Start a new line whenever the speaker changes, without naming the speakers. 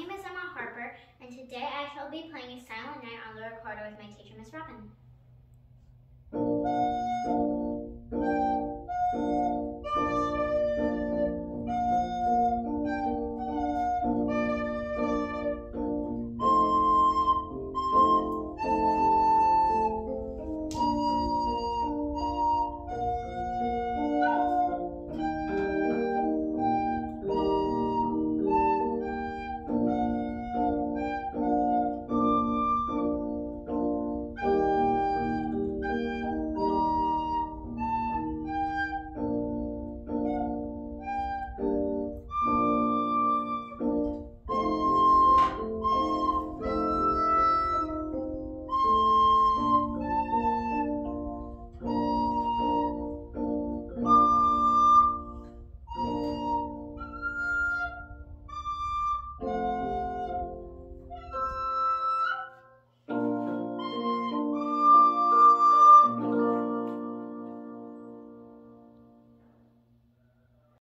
name is Emma Harper, and today I shall be playing Silent Night on the recorder with my teacher, Miss Robin.